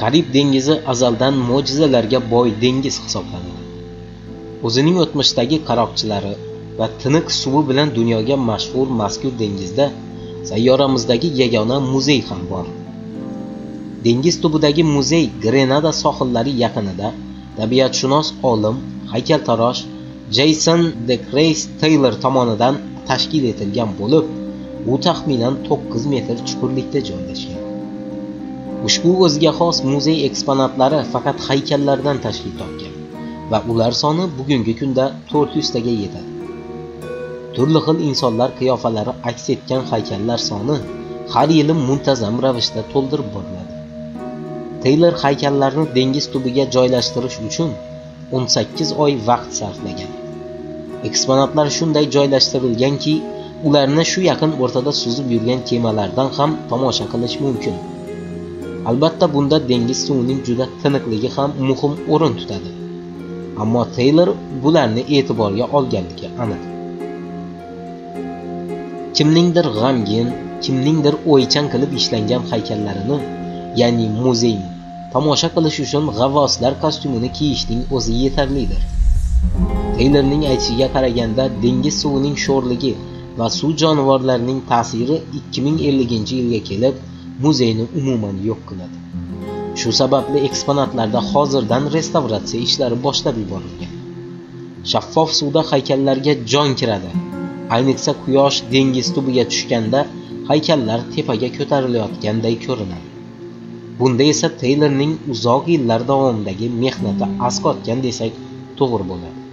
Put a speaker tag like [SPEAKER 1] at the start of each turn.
[SPEAKER 1] karib dengizi azaldan mo'jizalarga boy dengiz hisoblanadi. O'zining o'tmishdagi qaroqchilari va tiniq suvi bilan dunyoga mashhur mazkur dengizda sayyoramizdagi yagona muzey ham bor. Dengiz tubidagi muzey grenada sohillari yaqinida tabiatshunos olim haykaltarosh Jason de Grace Taylor tomonidan tashkil etilgan bo'lib u taxminan 9 metr chuqurlikda joylashgan. Ushbu o'ziga xos muzey eksponatlari faqat haykallardan tashkil topgan va ular soni bugungi kunda 400 taga yetadi. Turli xil insonlar qiyofalari aks etgan haykallar soni har yili muntazam ravishda to'ldirib boriladi. Taylor haykallarni dengiz tubiga joylashtirish uchun 18 oy vaqt sarflagan. Eksponatlar shunday joylashtirilganki ularni shu yaqin o'rtada suzib yurgan kemalardan ham tomosha qilish mumkin. Albatta bunda dengiz suvining juda tiniqligi ham muhim o'rin tutadi. Ammo Taylor bularni e'tiborga olganligi aniq. Kimningdir g'amgin kimningdir o'ychan qilib ishlangan haykallarini ya'ni muzeyni tomosha qilish uchun g'avvoslar kostyumini kiyishning o'zi yetarlidir. Taylorning aytishiga qaraganda dengiz suvining sho'rligi va suv jonivorlarining ta'siri 2050 yilga kelib muzeyni umuman yo'q qiladi. Shu sababli eksponatlarda hozirdan restavratsiya ishlari boshlab yuborilgan. Shaffof suvda haykallarga jon kiradi. Ayniqsa quyosh dengiz tubiga tushganda haykallar tepaga ko'tarilayotganday ko'rinadi. Bunda esa teylorning uzoq yillar davomidagi mehnati asqotgan desak to'g'ri bo'ladi.